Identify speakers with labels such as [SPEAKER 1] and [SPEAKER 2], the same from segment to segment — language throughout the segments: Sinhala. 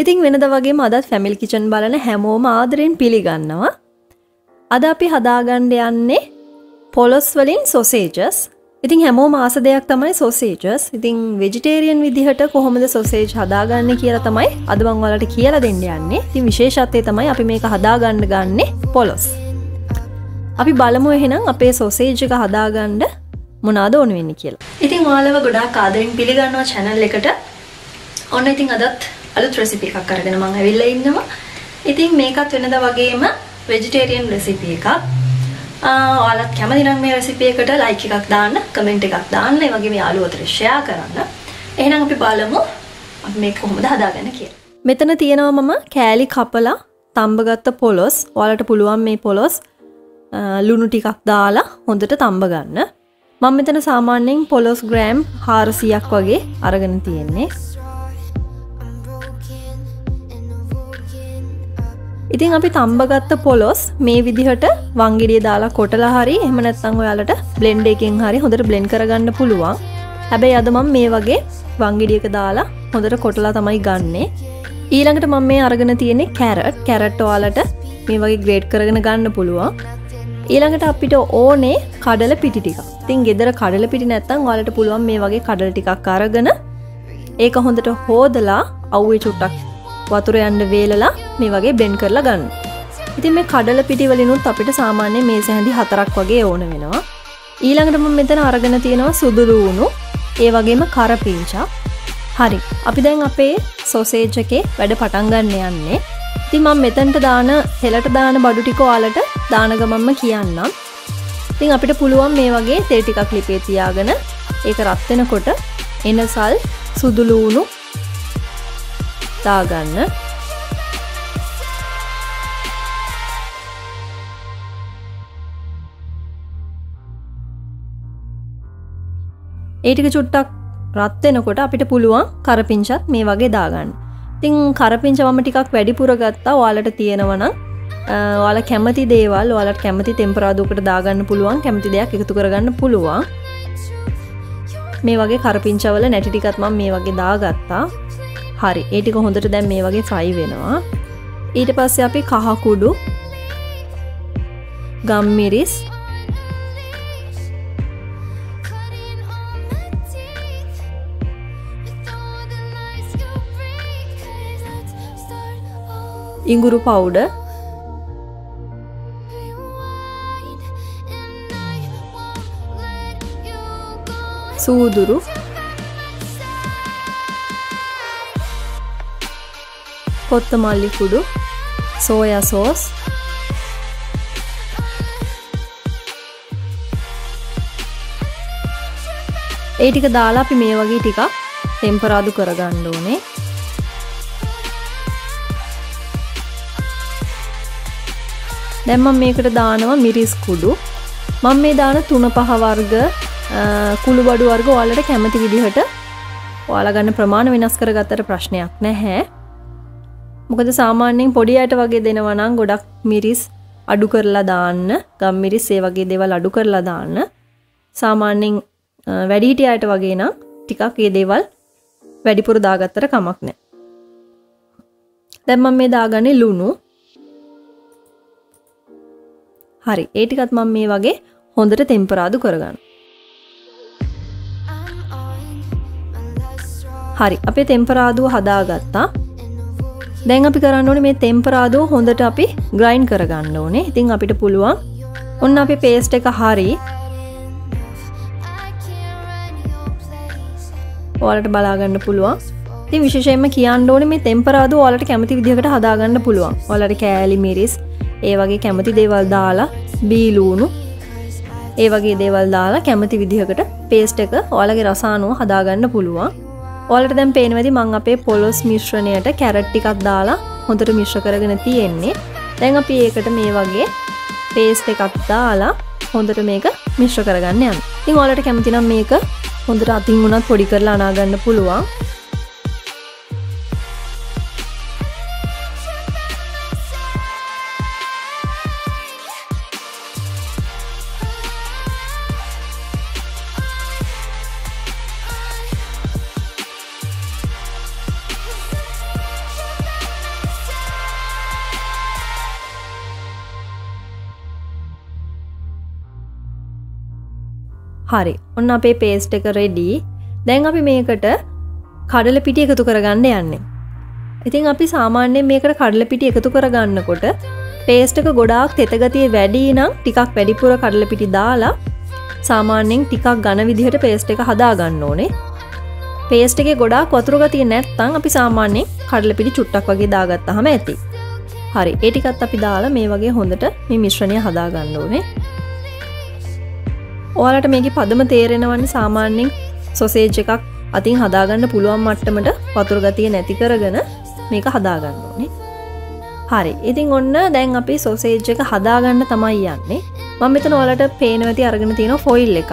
[SPEAKER 1] ඉතින් වෙනද වගේ මදත් ෆැමිල් කිචන් බලන හැමෝම ආදරයෙන් පිළිගන්නවා. අද අපි හදාගණ්ඩ යන්නේ පොලොස් වලින් සොසේජස් ඉතින් හැමෝ මාස දෙයක් තමයි සෝසේජස් ඉතින් වෙජිටේරියන් විදිහට කොහොමද සොසේජ් හදාගන්න කියලා තමයි අදමං වලට කියලා දෙන්න යන්නේ. ති විශේෂත්වය තමයි අපි මේක හදාගන්න ගන්න පොලොස් අපි බලමු එහෙනම් අපේ සොසේජ් එක හදාගණ්ඩ මොනාද ඕන වෙන්න කියලා. ඉතින් වාලව ගොඩා කාදරින් පිළිගන්නවා චැනල් එකට. ඔන්න ඉතින් අදත් අලුත් රෙසිපි එකක් අරගෙන මං ඇවිල්ල ඉන්නවා. ඉතින් මේකත් වෙනද වගේම වෙජිටේරියන් රෙසිපි එකක්. ඔයාලත් කැමති නම් මේ රෙසිපි එකට ලයික් එකක් දාන්න කමෙන්ට් එකක් දාන්න ඒ වගේම යාළුවෝට ෂෙයා කරන්න. එහෙනම් අපි බලමු අපි මේක කොහොමද හදාගන්නේ කියලා. මෙතන තියෙනවා මම කෑලි කපලා තම්බගත්ත පොලොස් ඔයාලට පුළුවන් මේ පොලොස් ලුණු ටිකක් දාලා හොඳට තම්බ ගන්න. මම මෙතන සාමාන්‍යයෙන් පොලොස් ග්‍රෑම් 400ක් වගේ අරගෙන තියෙන්නේ. ඉතින් අපි තම්බගත්ත පොලොස් මේ විදිහට වංගිඩිය දාලා කොටලා හරි එහෙම නැත්නම් ඔයාලට බ්ලෙන්ඩ් එකෙන් හරි හොඳට බ්ලෙන්ඩ් කරගන්න පුළුවන්. හැබැයි අද මම මේ වගේ වංගිඩියක දාලා හොඳට කොටලා තමයි ගන්නෙ. ඊළඟට මම මේ අරගෙන තියෙන්නේ කැරට්. කැරට් ඔයාලට මේ වගේ ග්‍රේඩ් කරගෙන ගන්න පුළුවන්. ඊළඟට අපිට ඕනේ කඩල පිටි ටිකක්. ඉතින් ගෙදර කඩල පිටි නැත්නම් ඔයාලට පුළුවන් මේ වගේ කඩල ටිකක් අරගෙන ඒක හොඳට හොදලා අවුවේ චුට්ටක් වතුර යන්න වේලලා මේ වගේ බ්ලෙන්ඩ් කරලා ගන්න. ඉතින් මේ කඩල පිටි වලිනුත් අපිට සාමාන්‍ය මේස හැඳි හතරක් වගේ ඕන වෙනවා. ඊළඟට මම මෙතන අරගෙන තියෙනවා සුදු ලූණු, ඒ වගේම කරපිංචා. හරි. අපි දැන් අපේ සොසේජ් එකේ වැඩ පටන් ගන්න යන්නේ. ඉතින් මම මෙතනට දාන හෙලට දාන බඩු ටික ඔයාලට දාන ගමන්ම කියන්නම්. ඉතින් අපිට පුළුවන් මේ වගේ තෙල් ටිකක් ලිපේ තියාගෙන ඒක රත් වෙනකොට එනසල් සුදු ලූණු දාගන්න ඒටික චුට්ටක් රත්වෙනකොට අපිට පුළුවන් කරපිංචත් මේ වගේ දාගන්න. තිං කරපිංච මම ටිකක් වැඩිපුර ගත්තා. වාලට තියෙනවන වාල කැමති දේවල් වලට කැමති තෙම්පරාදුකට දාගන්න පුළුවන් කැමති දෙයක් එකතු කරගන්න පුළුවන්. මේ වගේ කරපිංචවල නැටිටිකත්ම මේ වගේ දාගත්තා. හරි ඒටික හොඳට දැන් මේ වගේ ෆ්‍රයි වෙනවා. ඊට පස්සේ අපි කහකුඩු ගම්මිරිස් ඉඟුරු පවුඩ සූදුරු කොත්තමල්ලි කුඩු සෝය සෝස්. ඒ ටික දාලා අපි මේ වගේ ටිකක් ටෙම්පරාදු කරගන්න ඕනේ. දැන් මම මේකට දානවා මිරිස් කුඩු. මම මේ දාන තුන පහ වර්ග කුළු බඩු වර්ග ඔයාලට කැමති විදිහට ඔයාලා ගන්න ප්‍රමාණ වෙනස් කරගත්තට ප්‍රශ්නයක් නැහැ. මොකද සාමාන්‍යයෙන් පොඩි අයට වගේ දෙනවනම් ගොඩක් මිරිස් අඩු කරලා දාන්න. ගම් මිරිස් ඒ වගේ දේවල් අඩු කරලා දාන්න. සාමාන්‍යයෙන් වැඩිහිටිය අයට වගේ නම් ටිකක් ඒ දේවල් වැඩිපුර දාගත්තට කමක් නැහැ දැන් මම මේ දාගන්නේ ලුණු. හරි ඒ ටිකත් මම මේ වගේ හොඳට තෙම්පරාදු කරගන්න. හරි අපේ තෙම්පරාදුව හදාගත්තා දැන් අපි කරන්න ඕනේ මේ තෙම්පරාදෝ හොඳට අපි ග්‍රයින්ඩ් කරගන්න ඕනේ. ඉතින් අපිට පුළුවන් ඔන්න අපි පේස්ට් එක හරි ඔයාලට බලාගන්න පුළුවන්. ඉතින් විශේෂයෙන්ම කියන්න ඕනේ මේ තෙම්පරාදෝ ඔයාලට කැමති විදිහකට හදාගන්න පුළුවන්. ඔයාලට කෑලි මිරිස් ඒ වගේ කැමති දේවල් දාලා බීලූණු ඒ වගේ දේවල් දාලා කැමති විදිහකට පේස්ට් එක ඔයාලගේ රස අනුව හදාගන්න පුළුවන්. ඔයාලට දැන් පේනවැදි මං අපේ පොලොස් මිශ්‍රණයට කැරට් ටිකක් දාලා හොඳට මිශ්‍ර කරගෙන තියෙන්නේ. දැන් අපි ඒකට මේ වගේ පේස්ට් එකක් දාලා හොඳට මේක මිශ්‍ර කරගන්න යන්න. ඉතින් ඔයාලට කැමති නම් මේක හොඳට අතින් උනත් පොඩි කරලා අනා ගන්න පුළුවන්. හරි. ඔන්න අපේ පේස්ට එක රෙඩී දැන් අපි මේකට කඩල පිටි එකතු කරගන්න යන්නේ. ඉතින් අපි සාමාන්‍යයෙන් මේකට කඩල පිටි එකතු කරගන්නකොට පේස්ටක ගොඩාක් තෙතගතිය වැඩී නම් ටිකක් වැඩිපුර කඩල පිටි දාලා සාමාන්‍යෙන් ටිකක් ගන විදිහට පේස්ට එක හදාගන්න ඕනේ. පේස්ට එක ගොඩා කොතුරගතිය නැත්තං අපි සාමාන්‍යයෙන් කඩල පිටි චුට්ටක් වගේ දාගත්ත හම ඇති. හරි. ඒටිකත් අපි දාලා මේ වගේ හොඳට මේ මිශ්‍රණය හදාගන්න ඕනේ. ඕලට මේක පදම තේරෙනවන්න සාමාන්‍යෙන් සොසේජ් එකක් අතින් හදාගන්න පුළුවන් මට්ටමට පතුරගතිය නැති කරගෙන මේක හදාගන්න ඕනේ. හරි. ඉතින් ඔන්න දැන් අපි සොසේජ් එක හදාගන්න තමයි යන්නේ. මම මෙතන ඔලට පේනවති අරගෙන තියෙන ෆොයිල් එක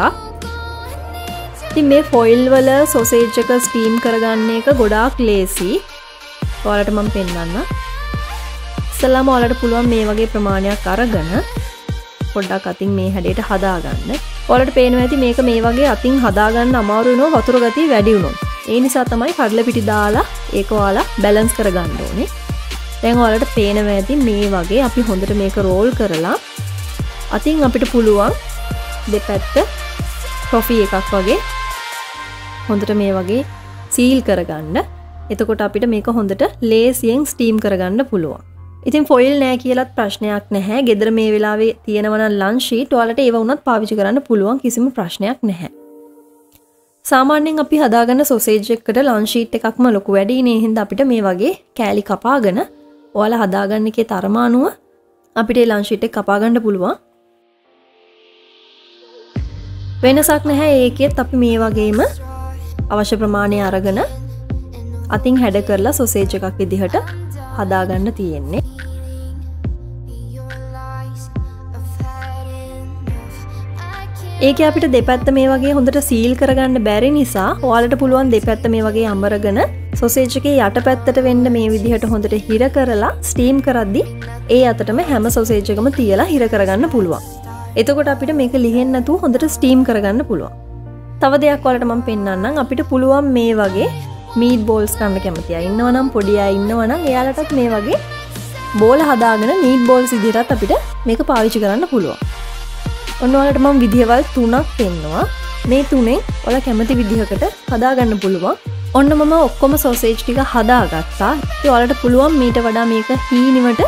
[SPEAKER 1] ති මේ ෆොයිල් වල සොසේජ් එක ස්ටීම් කරගන්න එක ගොඩාක් ලේසි. ඔලට මම පෙන්වන්න සල්ලාම ඔලට පුළුවන් මේ වගේ ප්‍රමාණයක් අරගන පොඩ්ඩක් අතින් මේ හැඩයට හදාගන්න. ඔලට පේනව ඇති මේක මේ වගේ අතින් හදාගන්න අමාරුනෝ වතුර ගති වැඩියුණු ඒ නිසා තමයි කඩල පිටි දාලා ඒකවාලා බැලන්ස් කරගන්න ඕනේ. දැන් ඔලට පේනව ඇති මේ වගේ අපි හොඳට මේක රෝල් කරලා අතින් අපිට පුළුවන් දෙපැත්ත ටොෆී එකක් වගේ හොඳට මේ වගේ සීල් කරගන්න. එතකොට අපිට මේක හොඳට ලේසියෙන් ස්ටීම් කරගන්න පුළුවන්. ඉතින් ෆොයිල් නෑ කියලත් ප්‍රශ්නයක් නැහැ. ගෙදර මේ වෙලාවේ තියෙනවන ලංශී ටොලට ඒව වුණත් පාවිචි කරන්න පුළුවන් කිසිම ප්‍රශ්නයක් නැහැ. සාමාන්‍යෙන් අපි හදාගන්න සොසේජ්ජෙක්කට ලංශීට් එකක්ම ලොකු වැඩිනේ හින්ද අපිට මේ වගේ කෑලි කපාගෙන ඔයාල හදාගන්න එකේ තරමානුව අපිට ලංශිට කපාගණ්ඩ පුළුවන්. වෙනසක් නැහැ ඒකෙත් අපි මේ වගේම අවශ්‍ය ප්‍රමාණය අරගෙන අතින් හැඩ කරලා සොසේජ එකක් විදිහට හදාගන්න තියෙන්නේ. ඒක අපිට දෙපැත්ත මේ වගේ හොඳට සීල් කරගන්න බැරි නිසා ඔයාලට පුළුවන් දෙපැත්ත මේ වගේ අමරගෙන සොසේජ්කේ යට පැත්තට වෙන්න මේ විදිහට හොඳට හිර කරලා ස්ටීම් කරද්දි ඒ අතටම හැම සොසේජකම තියලා හිර කරගන්න පුළුවන්. එතකොට අපිට මේක ලිහෙන්නතු හොඳට ස්ටීම් කරගන්න පුළුවන්. තව දෙයක් වලට මම පෙන්න්නම් අපිට පුළුවන් මේ වගේ මීත් බෝල්ස් කන්න කැමතිය. ඉන්නවනම් පොඩිය ඉන්නවනම් එයාලටත් මේ වගේ බෝල හදාගෙන නීත් බෝල් සිදිරත් අපිට මේක පාවිචි කරන්න පුළුවන්. ඔන්නවලට මං විදිහවල් තුනක් පෙන්නවා. මේ තුනෙන් ඔල කැමති විදිහකට හදාගන්න පුළුවන්. ඔන්න මම ඔක්කොම සෝසේජ් ටික හදාගත්තා. ඔලට පුළුවන් මීට වඩා මේක හීනිවට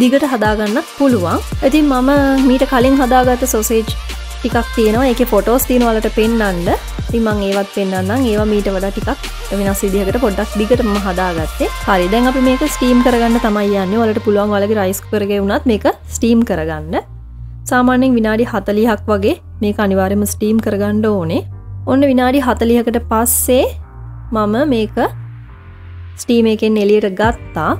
[SPEAKER 1] දිගට හදාගන්නත් පුළුවන්. ඇතින් මම මීට කලින් හදාගත්ත සොසේජ් ටිකක් තියෙනවා. එක ෆොටෝස් තියනවලට පෙන්න්න තිමං ඒවත් පෙන්න්නම් ඒවා මීට වඩා ටිකක් වෙනස් විදිහකට පොඩ්ඩක් දිගටම හදාගත්තේ. හරි දැන් අපි මේක ස්ටීම් කරගන්න තමයි යන්න. වලට පුළුවන් වලගේ රයිස් කරග වුණත් මේක ස්ටීම් කරගන්න. සාමාන්‍යෙන් විනාඩි හතලිහක් වගේ මේක අනිවාර්යම ස්ටීම් කරගණ්ඩ ඕනේ. ඔන්න විනාඩි හතලිහකට පස්සේ මම මේක ස්ටීම එකෙන් එලියට ගත්තා.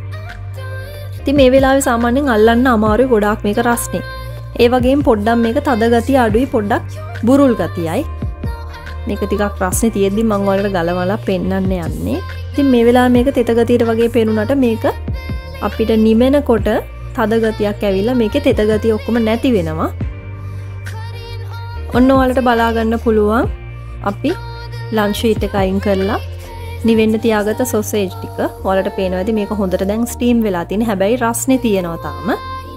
[SPEAKER 1] ති මේ වෙලා සාමාන්‍යෙන් අල්ලන්න අමාරු ගොඩක් මේක රස්නේ. ඒ වගේ පොඩ්ඩම් මේක තදගති අඩුයි පොඩ්ඩක් බුරුල් ගතියයි. මේක ටිකක් ප්‍රශ්න තියෙද්දි මංවලට ගලවලා පෙන්න්න යන්නේ. තින් මේ වෙලා මේක තෙතගතීට වගේ පෙනුනට මේක අපිට නිමෙනකොට තදගතියක් ඇවිල්ලා මේක තෙතගතිය ඔක්කොම නැති වෙනවා. ඔන්න ඔයාලට බලාගන්න පුළුවන් අපි ලංශීට එක අයින් කරලා නිවෙන්න තියාගත සොසේජ් ටික. ඔලට පේනවද මේක හොඳට දැන් ස්ටීම් වෙලා තින හැබැයි රස්නෙ තියෙනවා තාම.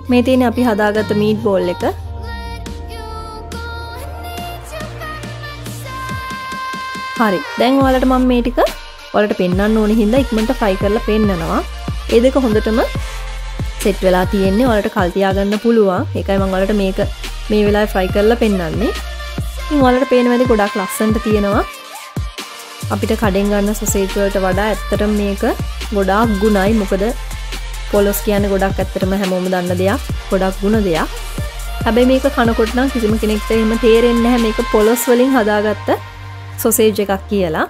[SPEAKER 1] මේ තියෙන අපි හදාගත මීට් බෝල් එක. හරි. දැන් ඔයාලට මම මේ ටික ඔලට පෙන්න්න ඕන හින්දා ඉක්මට ෆයි කරලා පෙන්න්නනවා ඒ දෙක හොඳටම සෙට් වෙලා තියෙන්නේ ඔලට කල්තියාගන්න පුළුවන්. එකයි මං වලට මේක මේ වෙලා ෆ්‍රයි කරලා පෙන්න්නන්නේ වලට පේනවැදි ගොඩක් ලස්සන්ට තියෙනවා. අපිට කඩෙන් ගන්න සොසේජුවලට වඩා ඇත්තට මේක ගොඩාක් ගුණයි. මොකද පොලොස් කියන ගොඩක් ඇත්තටම හැමෝම දන්න දෙයක්. ගොඩක් ගුණ දෙයක්. හැබැයි මේක කනකොටනම් කිසිම කෙනෙක්ට එම තේරෙන්න හැ මේක පොලොස් වලින් හදාගත්ත සොසේජ් එකක් කියලා.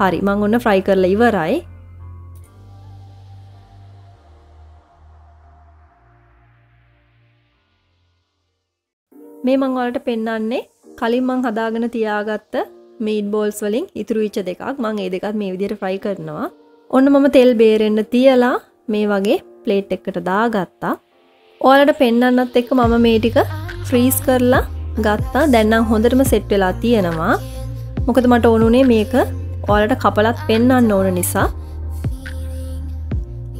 [SPEAKER 1] හරි මං ඔන්න ෆ්‍රයි කරලා ඉවරයි. මේ මංවලට පෙන්නන්නේ කලින් මං හදාගෙන තියාගත්ත මීඩ් බෝල්ස් වලින් ඉතුරු විච්ච දෙකක්. මං ඒ දෙකත් මේ විදියට ෆ්‍රයි කරනවා. ඔන්න මම තෙල් බේරෙන්න්න තියලා මේ වගේ ප්ලේට් එකට දාගත්තා. ඕලට පෙන්න්නන්නත් එක්ක මම මේ ටික ෆ්‍රීස් කරලා ගත්තා. දැන්නම් හොඳටම සෙට් වෙලා තියෙනවා. මොකද මට ඕනුනේ මේක ඕලට කපලත් පෙන්න්න ඕන නිසා.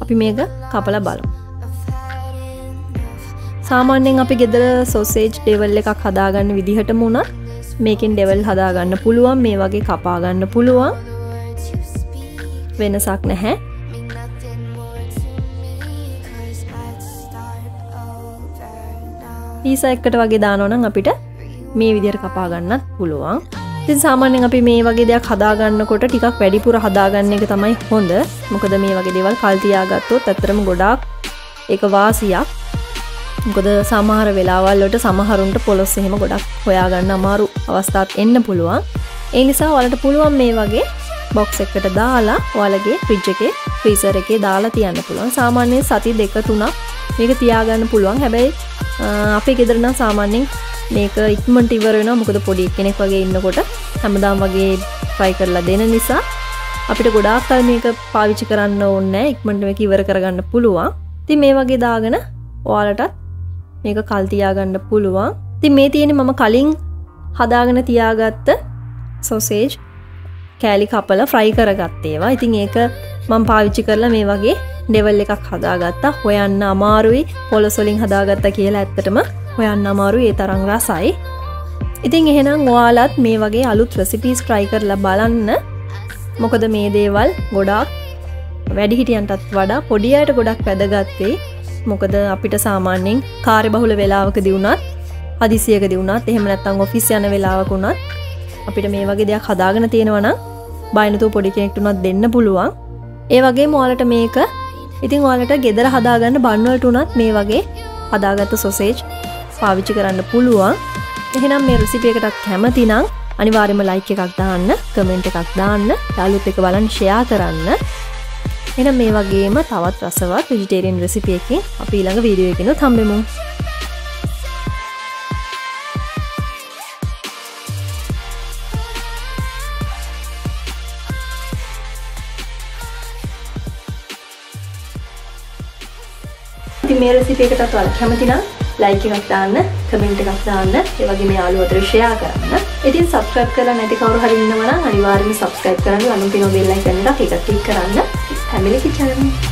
[SPEAKER 1] අපි මේක කපල බලමු. සාමාන්‍යෙන් අපි ගෙදර සෝසේජ් ඩෙවල් එකක් හදාගන්න විදිහට මුණත් මේකින් ඩෙවල් හදාගන්න පුළුවන් මේ වගේ කපාගන්න පුළුවන්. වෙනසක් නැහැ. ඊස එක්කට වගේ දානෝනම් අපිට මේ විදිර කපාගන්නත් පුළුවන්. ති සාමාන්‍යෙන් අපි මේ වගේ දෙයක් හදාගන්නකොට ටිකක් වැඩිපුර හදාගන්න එක තමයි හොඳ. මොකද මේ වගේ දෙවල් කල්තියාගත්තොත් ඇතරම ගොඩාක් එක වාසියක්. ගොද සමහර වෙලාවල්ලට සමහරුන්ට පොලොස් එහෙම ගොඩක් හොයාගන්න අමාරු අවස්ථාත් එන්න පුළුවන්. ඒ නිසා වලට පුළුවන් මේ වගේ බොක්ස් එකට දාලා ඔයාලගේ ෆ්‍රිජ් එකේ ෆ්‍රීසර් එකේ දාලා තියන්න පුළුවන්. සාමාන්‍යයෙන් සති දෙක තුනක් මේක තියාගන්න පුළුවන්. හැබැයි අපේ ගෙදරනම් සාමාන්‍යයෙන් මේක ඉක්මට ඉවර වෙන මොකද පොඩි කෙනෙක් වගේ ඉන්නකොට හැමදාම් වගේ ෆ්‍රයි කරලා දෙන නිසා අපිට ගොඩාක් කල් මේක පාවිච්චි කරන්න ඕන්න ඉක්මට මේක ඉවර කරගන්න පුළුවන්. ති මේ වගේ දාගෙන ඔයාලටත් මේක කල්තියාගන්න පුළුවන්. ති මේ තියෙන මම කලින් හදාගෙන තියාගත්ත සොසේජ් කෑලි කපල ෆ්‍රයි කරගත්තේවා ඉතින් ඒක මං පාවිච්චි කරලා මේ වගේ ඩෙවල් එකක් හදාගත්තා. හොයන්න අමාරුයි. පොලොසොලින් හදාගත්ත කියලා ඇත්තටම හොයන්න අමාරු ඒ තරං රසයි. ඉතින් එහෙනම් ඔයාලත් මේ වගේ අලුත් රෙසිපීස් ට්‍රයි කරලා බලන්න. මොකද මේ දේවල් ගොඩාක් වැඩිහිටියන්ටත් වඩා පොඩියට ගොඩක් වැදගත්තේ මොකද අපිට සාමාන්‍යෙන් කාරය බහුල වෙලාවක දිවුණත් හදිසියක දිවුණත් එහෙම නැත්තං ඔෆිස් යන වෙලාවකුණත් අපිට මේ වගේ දෙයක් හදාගෙන තියෙනවනම් බයිනතු පොඩි කෙනෙක්ටුනත් දෙන්න පුළුවන්. ඒ වගේ මොලට මේක ඉතින් ඔයාලට ගෙදර හදාගන්න බන්වලට උනත් මේ වගේ හදාගත්ත සොසේජ් පාවිච්චි කරන්න පුළුවන්. එහෙනම් මේ රුසිපියකටත් කැමතිනම් අනිවාර්යම ලයික් එකක් දාන්න කමෙන්ට් එකක් දාන්න යාළුත් එක බලන් ෂෙයා කරන්න. එනම් මේ වගේම තවත් රසවත් විජිටේරියන් රෙසිපියකින් අපි ඊළඟ වීඩියෝ එකකිනුත් හම්බෙමු ඉතින් මේ රෙසිපි එකටත් ඔයාලා කැමති නම් ලයික් එකක් දාන්න, කමෙන්ට් එකක් දාන්න, ඒ වගේම යාළුවෝට ෂෙයා කරන්න. ඉතින් සබ්ස්ක්‍රයිබ් කරලා නැති කවුරු හරි ඉන්නවා නම් අනිවාර්යයෙන්ම සබ්ස්ක්‍රයිබ් කරන්න අනුපිනෝ බෙල් අයිකන් එක ක්ලික් කරන්න. Family kitchen